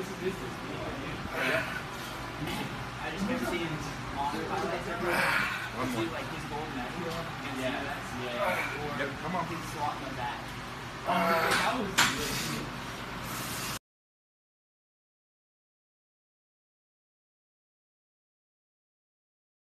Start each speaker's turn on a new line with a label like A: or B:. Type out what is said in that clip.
A: this is this is. I just kept seeing Monster highlights everywhere.
B: One
A: See like his gold medal and
C: Yeah.
A: yeah,
C: Yeah.
A: or
B: Yep, come on.
A: his swat in the back.
C: That.